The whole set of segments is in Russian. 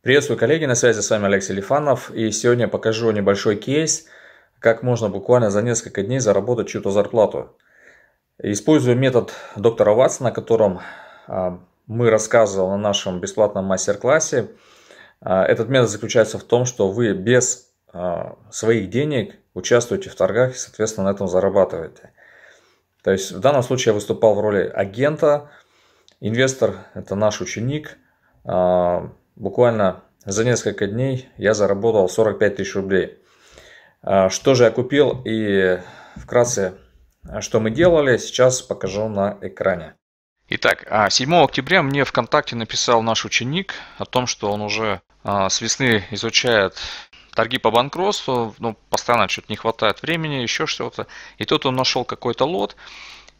Приветствую, коллеги, на связи с вами Алексей Лифанов, и сегодня я покажу небольшой кейс, как можно буквально за несколько дней заработать чью-то зарплату. Использую метод доктора Ватсона, о котором а, мы рассказывали на нашем бесплатном мастер-классе. А, этот метод заключается в том, что вы без а, своих денег участвуете в торгах и, соответственно, на этом зарабатываете. То есть в данном случае я выступал в роли агента, инвестор – это наш ученик – буквально за несколько дней я заработал 45 тысяч рублей. А, что же я купил и вкратце, что мы делали, сейчас покажу на экране. Итак, 7 а, октября мне ВКонтакте написал наш ученик о том, что он уже а, с весны изучает торги по банкротству, ну, постоянно что-то не хватает времени, еще что-то. И тут он нашел какой-то лот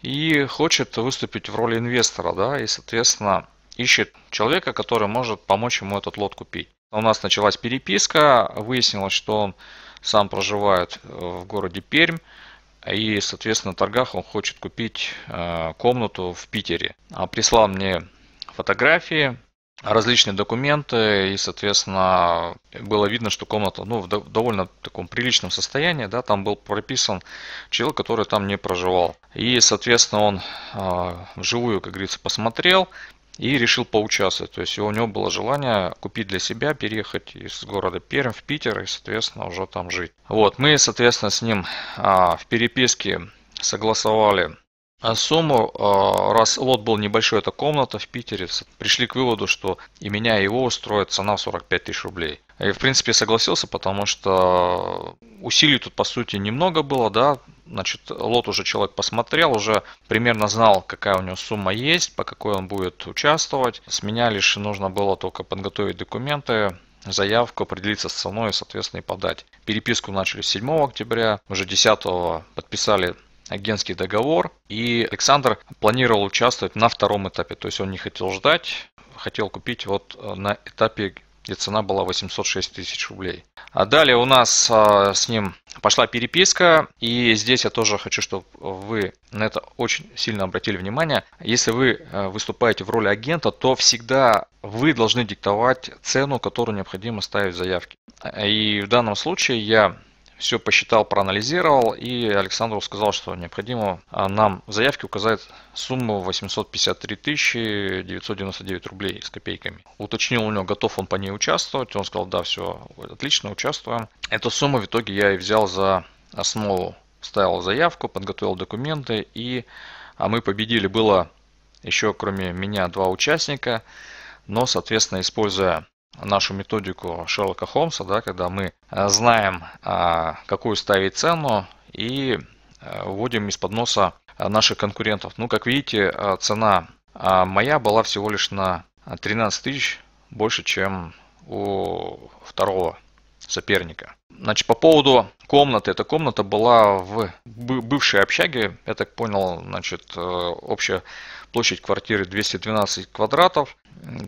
и хочет выступить в роли инвестора, да, и, соответственно, ищет человека, который может помочь ему этот лот купить. У нас началась переписка, выяснилось, что он сам проживает э, в городе Пермь, и, соответственно, на торгах он хочет купить э, комнату в Питере. А прислал мне фотографии, различные документы, и, соответственно, было видно, что комната ну, в довольно таком приличном состоянии, да, там был прописан человек, который там не проживал. И, соответственно, он э, вживую, как говорится, посмотрел, и решил поучаствовать. То есть у него было желание купить для себя, переехать из города Пермь в Питер и, соответственно, уже там жить. Вот, мы, соответственно, с ним а, в переписке согласовали а, сумму, а, раз лот был небольшой, это комната в Питере, пришли к выводу, что и меня, и его устроит цена 45 тысяч рублей. И, в принципе, согласился, потому что усилий тут, по сути, немного было, да, значит, лот уже человек посмотрел, уже примерно знал, какая у него сумма есть, по какой он будет участвовать. С меня лишь нужно было только подготовить документы, заявку, определиться с ценой и, соответственно, и подать. Переписку начали 7 октября, уже 10 подписали агентский договор, и Александр планировал участвовать на втором этапе, то есть он не хотел ждать, хотел купить вот э, на этапе, где цена была 806 тысяч рублей. А далее у нас а, с ним пошла переписка, и здесь я тоже хочу, чтобы вы на это очень сильно обратили внимание. Если вы э, выступаете в роли агента, то всегда вы должны диктовать цену, которую необходимо ставить в заявке. И в данном случае я все посчитал, проанализировал, и Александру сказал, что необходимо а, нам в заявке указать сумму 853 999 рублей с копейками. Уточнил у него, готов он по ней участвовать, он сказал, да, все, отлично, участвуем. Эту сумму в итоге я и взял за основу, ставил заявку, подготовил документы, и а мы победили. Было еще кроме меня два участника, но, соответственно, используя нашу методику Шерлока Холмса, да, когда мы э, знаем, а, какую ставить цену и э, вводим из-под носа наших конкурентов. Ну, как видите, э, цена а, моя была всего лишь на 13 тысяч больше, чем у второго соперника. Значит, по поводу комнаты. Эта комната была в бывшей общаге. Я так понял, значит, общая площадь квартиры 212 квадратов.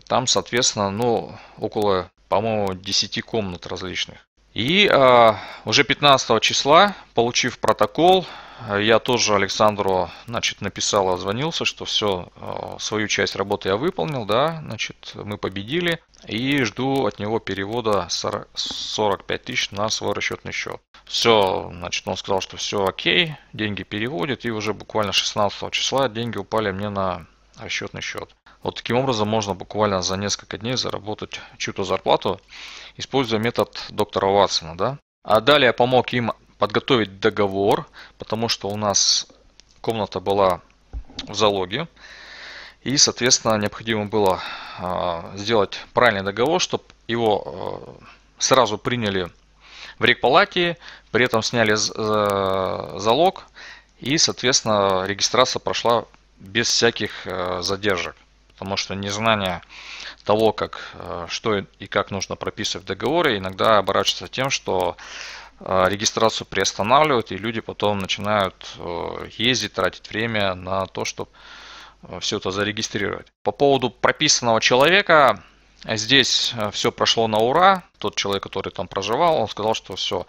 Там, соответственно, ну, около, по-моему, 10 комнат различных. И э, уже 15 числа, получив протокол, я тоже Александру значит, написал, озвонился, что все, э, свою часть работы я выполнил, да, значит, мы победили. И жду от него перевода 45 тысяч на свой расчетный счет. Все, значит, он сказал, что все окей, деньги переводит, и уже буквально 16 числа деньги упали мне на расчетный счет. Вот таким образом можно буквально за несколько дней заработать чью-то зарплату, используя метод доктора Ватсона. Да? А далее помог им подготовить договор, потому что у нас комната была в залоге. И, соответственно, необходимо было э, сделать правильный договор, чтобы его э, сразу приняли в рекпалате, при этом сняли э, залог, и, соответственно, регистрация прошла без всяких э, задержек потому что незнание того, как, э, что и как нужно прописывать в договоре, иногда оборачивается тем, что э, регистрацию приостанавливают, и люди потом начинают э, ездить, тратить время на то, чтобы все это зарегистрировать. По поводу прописанного человека, здесь все прошло на ура. Тот человек, который там проживал, он сказал, что все,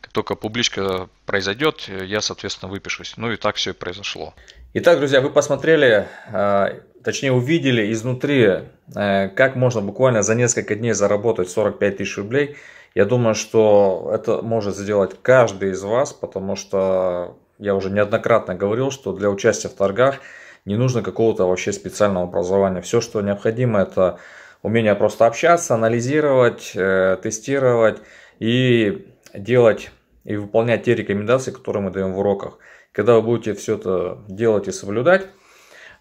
как только публичка произойдет, я, соответственно, выпишусь. Ну и так все и произошло. Итак, друзья, вы посмотрели, а, точнее увидели изнутри, э, как можно буквально за несколько дней заработать 45 тысяч рублей. Я думаю, что это может сделать каждый из вас, потому что я уже неоднократно говорил, что для участия в торгах не нужно какого-то вообще специального образования. Все, что необходимо, это умение просто общаться, анализировать, э, тестировать и делать и выполнять те рекомендации, которые мы даем в уроках. Когда вы будете все это делать и соблюдать,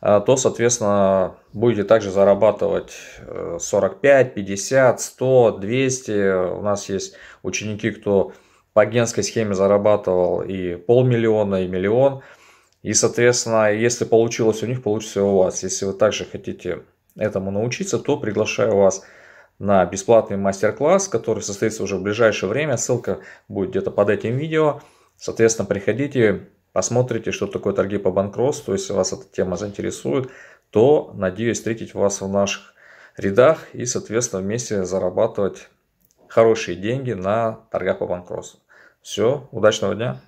а, то, соответственно, будете также зарабатывать 45, 50, 100, 200. У нас есть ученики, кто по агентской схеме зарабатывал и полмиллиона, и миллион. И, соответственно, если получилось у них, получится и у вас. Если вы также хотите этому научиться, то приглашаю вас на бесплатный мастер-класс, который состоится уже в ближайшее время. Ссылка будет где-то под этим видео. Соответственно, приходите, посмотрите, что такое торги по банкротству. Если вас эта тема заинтересует, то надеюсь встретить вас в наших рядах и, соответственно, вместе зарабатывать хорошие деньги на торгах по банкротству. Все, удачного дня!